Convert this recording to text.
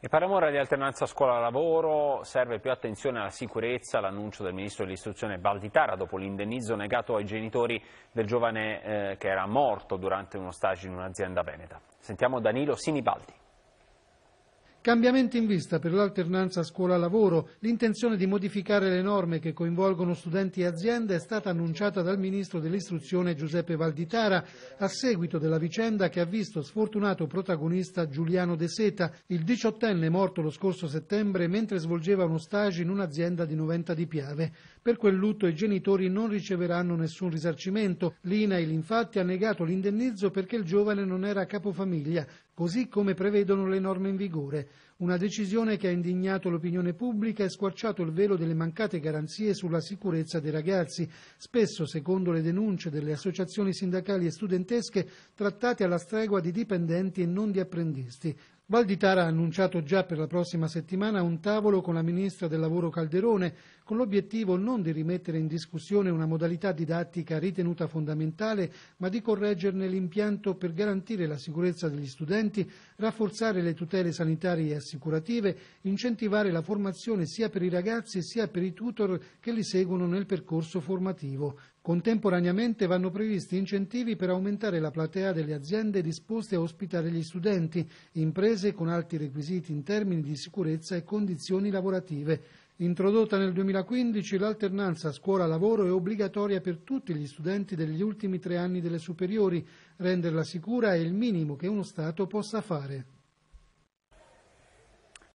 E parliamo ora di alternanza scuola-lavoro, serve più attenzione alla sicurezza, l'annuncio del Ministro dell'Istruzione Balditara dopo l'indennizzo negato ai genitori del giovane eh, che era morto durante uno stage in un'azienda veneta. Sentiamo Danilo Sinibaldi. Cambiamenti in vista per l'alternanza scuola-lavoro. L'intenzione di modificare le norme che coinvolgono studenti e aziende è stata annunciata dal ministro dell'istruzione Giuseppe Valditara a seguito della vicenda che ha visto sfortunato protagonista Giuliano De Seta, il diciottenne morto lo scorso settembre mentre svolgeva uno stage in un'azienda di Noventa di Piave. Per quel lutto i genitori non riceveranno nessun risarcimento. L'INAIL infatti ha negato l'indennizzo perché il giovane non era capofamiglia, così come prevedono le norme in vigore. Una decisione che ha indignato l'opinione pubblica e squarciato il velo delle mancate garanzie sulla sicurezza dei ragazzi, spesso, secondo le denunce delle associazioni sindacali e studentesche, trattati alla stregua di dipendenti e non di apprendisti. Valditara ha annunciato già per la prossima settimana un tavolo con la ministra del lavoro Calderone, con l'obiettivo non di rimettere in discussione una modalità didattica ritenuta fondamentale, ma di correggerne l'impianto per garantire la sicurezza degli studenti, rafforzare le tutele sanitarie e assicurative, incentivare la formazione sia per i ragazzi sia per i tutor che li seguono nel percorso formativo. Contemporaneamente vanno previsti incentivi per aumentare la platea delle aziende disposte a ospitare gli studenti, imprese con alti requisiti in termini di sicurezza e condizioni lavorative. Introdotta nel 2015, l'alternanza scuola-lavoro è obbligatoria per tutti gli studenti degli ultimi tre anni delle superiori. Renderla sicura è il minimo che uno Stato possa fare.